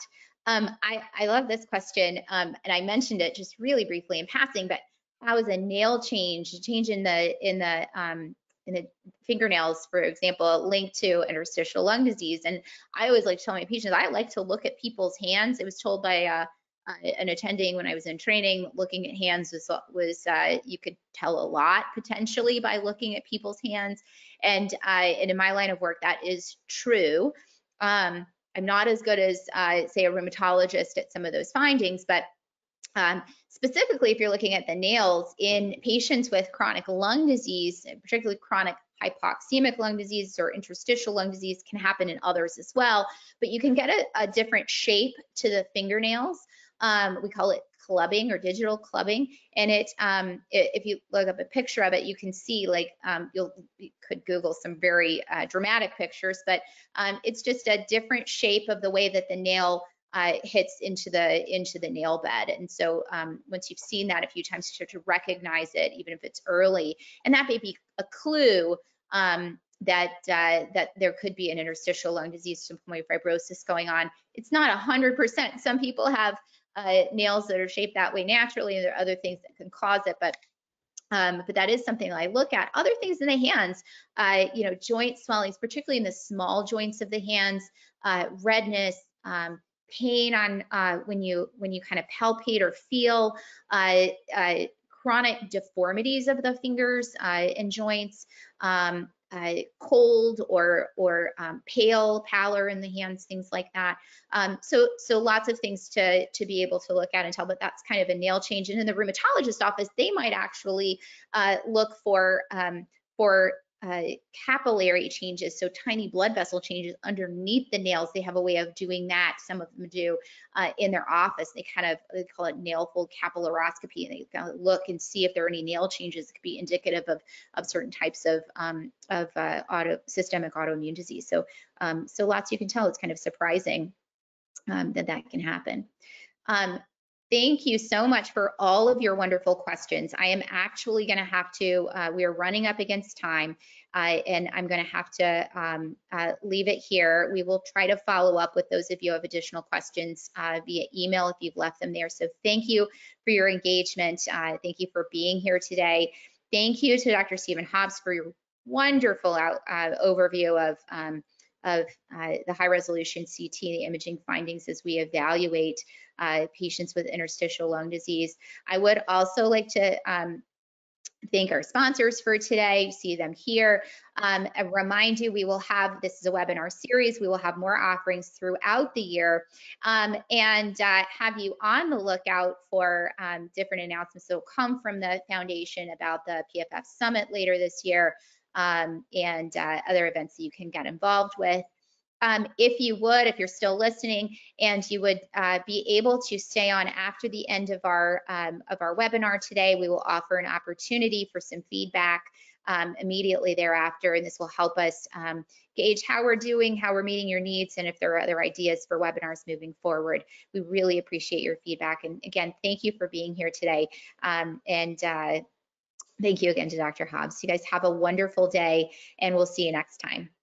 Um, I, I love this question, um, and I mentioned it just really briefly in passing, but how is a nail change, change in the in the um, in the fingernails, for example, linked to interstitial lung disease? And I always like to tell my patients, I like to look at people's hands. It was told by uh, uh, an attending when I was in training, looking at hands was was uh, you could tell a lot potentially by looking at people's hands, and uh, and in my line of work that is true. Um, I'm not as good as, uh, say, a rheumatologist at some of those findings, but um, specifically, if you're looking at the nails in patients with chronic lung disease, particularly chronic hypoxemic lung disease or interstitial lung disease can happen in others as well, but you can get a, a different shape to the fingernails. Um, we call it clubbing or digital clubbing. And it, um, it, if you look up a picture of it, you can see like um, you could Google some very uh, dramatic pictures, but um, it's just a different shape of the way that the nail uh, hits into the into the nail bed. And so um, once you've seen that a few times, you start to recognize it, even if it's early, and that may be a clue um, that uh, that there could be an interstitial lung disease, some fibrosis going on. It's not 100%. Some people have uh, nails that are shaped that way naturally, and there are other things that can cause it, but um, but that is something that I look at. Other things in the hands, uh, you know, joint swellings, particularly in the small joints of the hands, uh, redness, um, pain on uh, when you when you kind of palpate or feel, uh, uh, chronic deformities of the fingers and joints, um, uh, cold or or um, pale pallor in the hands, things like that. Um, so so lots of things to to be able to look at and tell, but that's kind of a nail change. And in the rheumatologist office, they might actually uh, look for um, for uh, capillary changes, so tiny blood vessel changes underneath the nails. They have a way of doing that. Some of them do uh, in their office. They kind of they call it nail fold capillaroscopy, and they kind of look and see if there are any nail changes that could be indicative of of certain types of um, of uh, auto systemic autoimmune disease. So um, so lots you can tell. It's kind of surprising um, that that can happen. Um, Thank you so much for all of your wonderful questions. I am actually going to have to, uh, we are running up against time, uh, and I'm going to have to um, uh, leave it here. We will try to follow up with those of you who have additional questions uh, via email if you've left them there. So thank you for your engagement. Uh, thank you for being here today. Thank you to Dr. Stephen Hobbs for your wonderful out, uh, overview of um, of uh, the high resolution CT, imaging findings as we evaluate uh, patients with interstitial lung disease. I would also like to um, thank our sponsors for today. You see them here. Um, and remind you, we will have, this is a webinar series, we will have more offerings throughout the year um, and uh, have you on the lookout for um, different announcements that will come from the foundation about the PFF Summit later this year um, and uh, other events that you can get involved with. Um, if you would, if you're still listening, and you would uh, be able to stay on after the end of our um, of our webinar today, we will offer an opportunity for some feedback um, immediately thereafter, and this will help us um, gauge how we're doing, how we're meeting your needs, and if there are other ideas for webinars moving forward. We really appreciate your feedback. And again, thank you for being here today. Um, and uh, thank you again to Dr. Hobbs. You guys have a wonderful day, and we'll see you next time.